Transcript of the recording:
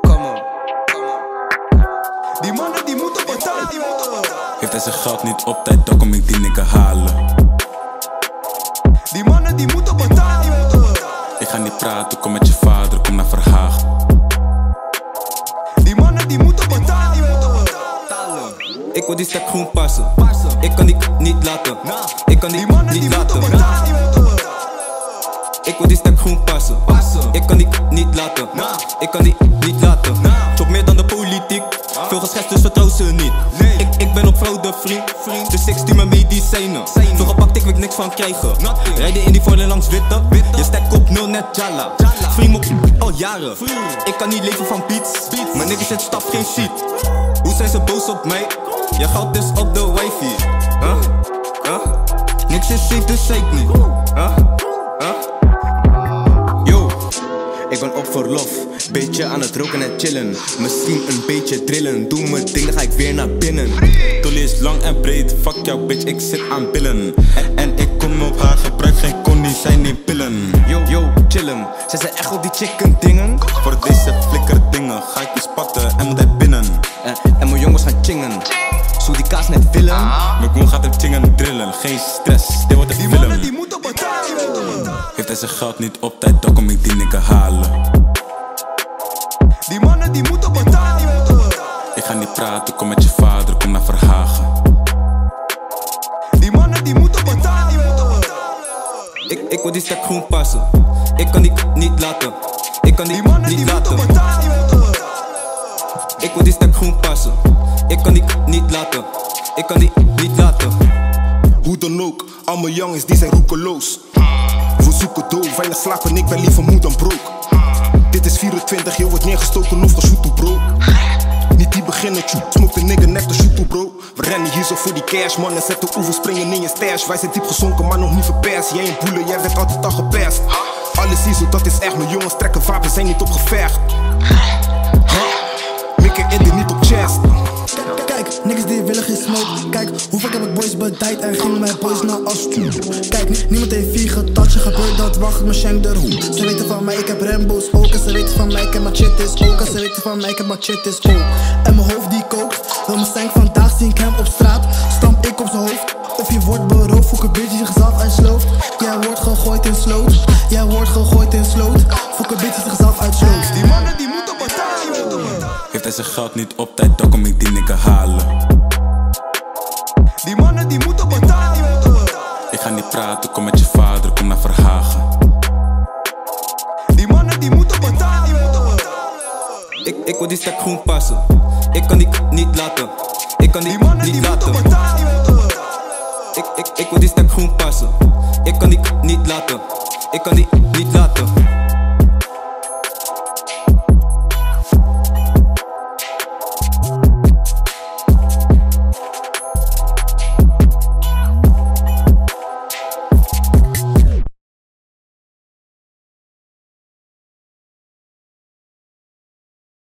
Kom op. Die mannen die moeten betalen. Heeft hij zijn geld niet op tijd, dan kom ik die nigga halen. Die mannen die moeten betalen. Ik ga niet praten, kom met je vader, kom naar Verhaag. Ik wil die stek groen passen. Ik kan die k- niet laten. Ik kan die niet laten. Ik wil die stek groen passen. Ik kan die k- niet laten. Ik kan die niet laten. Chop meer dan de politiek. Veel geschetst, dus vertrouw ze niet. Ik, ik ben op fraude vriend. Dus ik stuur mijn medicijnen. Veel gepakt, ik wil niks van krijgen. Rijden in die voordeel langs witte. Je stek op nul net jalla. Vriend op al jaren. Ik kan niet leven van beats. Mijn niggas zet stap geen shit. Hoe zijn ze boos op mij? Je gaat dus op de wifi. Huh? Huh? Niks is safe, dus ik niet. Huh? Huh? Yo, ik ben op verlof. Beetje aan het roken en chillen. Misschien een beetje drillen. Doe mijn ding, dan ga ik weer naar binnen. Tolly is lang en breed, fuck jou bitch, ik zit aan billen. En, ik kom op haar, gebruik geen connie, zijn niet pillen. Yo, yo, chillen. Zij zijn echt op die chicken dingen. Voor deze flikker dingen ga ik je spatten en moet hij binnen. En, en mijn jongens gaan chingen. Zo die kaas net willen. Mijn koen gaat hem chingen drillen, geen stress, dit wordt een Die mannen film. die moeten betalen. Heeft hij zijn geld niet op tijd, dan kom ik die nigga halen. Die mannen die moeten betalen. Ik ga niet praten, kom met je vader, kom naar Verhagen. Die mannen die moeten betalen. Ik, ik wil die stek groen passen. Ik kan die niet laten. Ik kan die, Die mannen die niet moeten laten. betalen. Ik wil die stek groen passen. Ik kan die niet laten. Ik kan die niet laten. Hoe dan ook, al mijn jongens die zijn roekeloos. We zoeken dood, weinig slapen, ik ben liever moe dan broke. Dit is 24, je wordt neergestoken of geshoot bro. Niet die beginnen, smoke de nigger net de shoot bro. We rennen hier zo voor die cash, mannen zetten oever springen in je stash. Wij zijn diep gezonken, maar nog niet verpest. Jij een boelen, jij werd altijd al gepest. Alles hier zo, dat is echt, mijn jongens trekken wapens, zijn niet op bedijd en ging mijn boys naar as toe. Kijk, nie- niemand heeft vier getatje gebeurd, dat wacht mijn shank de. Ze weten van mij, ik heb Rambo's ook. En ze weten van mij, ik heb machetes ook. En ze weten van mij, ik heb machetes ook. En mijn hoofd die kookt, wil mijn stank vandaag zie ik hem op straat. Stamp ik op zijn hoofd. Of je wordt beroofd, voel een beetje zichzelf uitslooft. Jij wordt gegooid in sloot. Jij wordt gegooid in sloot. Voel een beetje zichzelf uitslooft. Die mannen die moeten betalen. Heeft hij zijn geld niet op tijd, Praten, kom met je vader, kom naar Verhagen. Die mannen die moeten betalen. Ik, ik wil die stek groen passen. Ik kan die k- niet laten. Ik kan die, Die mannen die niet moeten laten. betalen. Ik, ik, ik wil die stek groen passen. Ik kan die k- niet laten. Ik kan die niet laten.